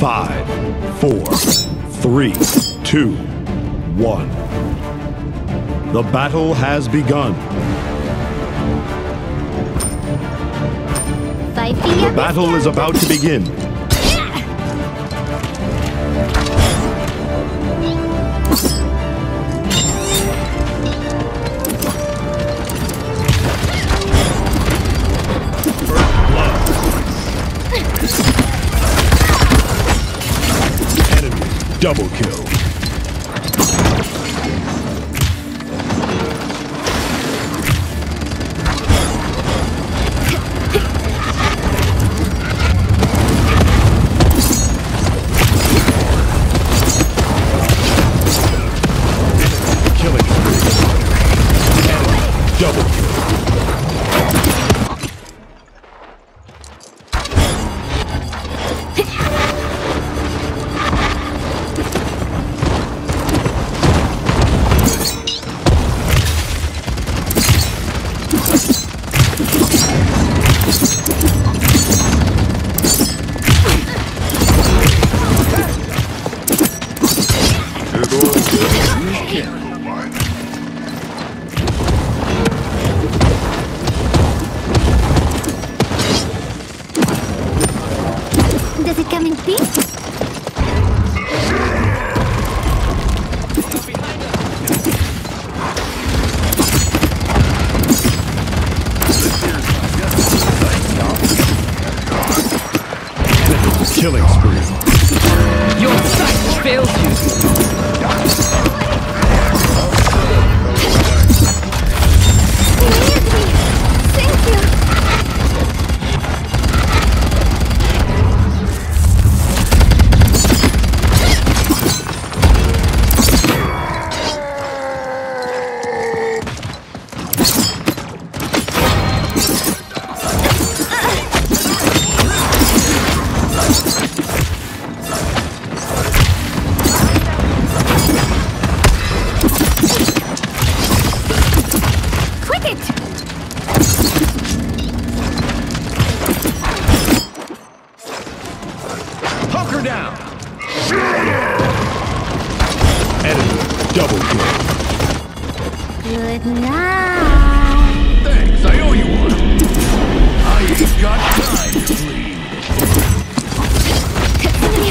Five, four, three, two, one. The battle has begun. The battle is about to begin. Double kill. Does it come in peace? Killing double kill. Good night. Thanks, I owe you one. I ain't got time to bleed.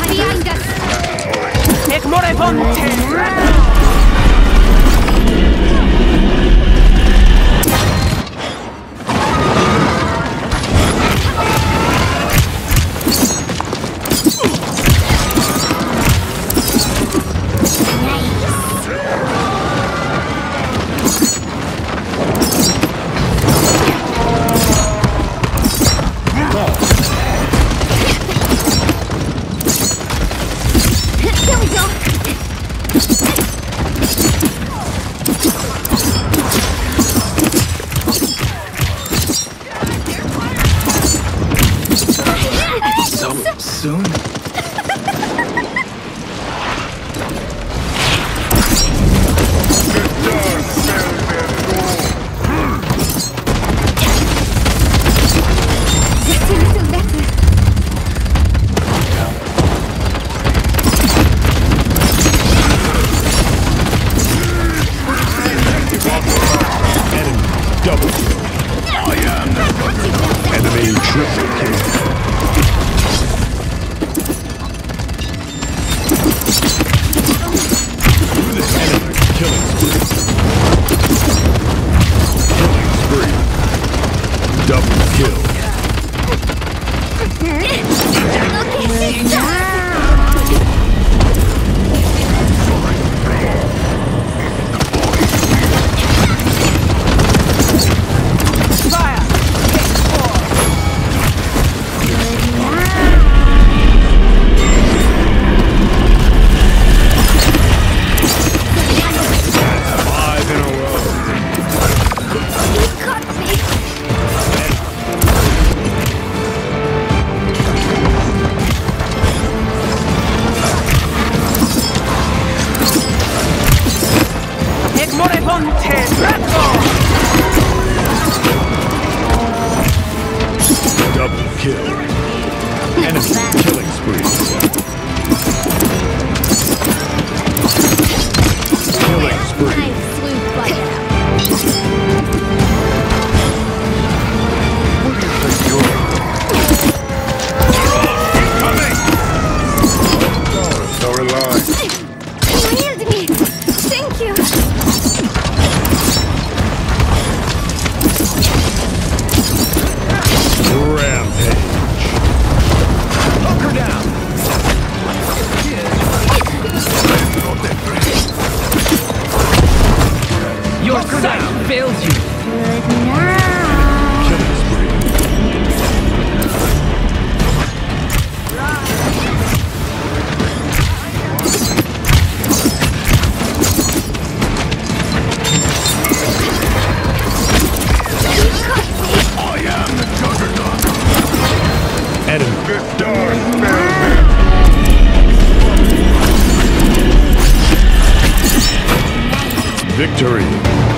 Behind us. Ek more Double kill. Enemy killing spree. fails you. Good I am the Juggernaut! And Get victory.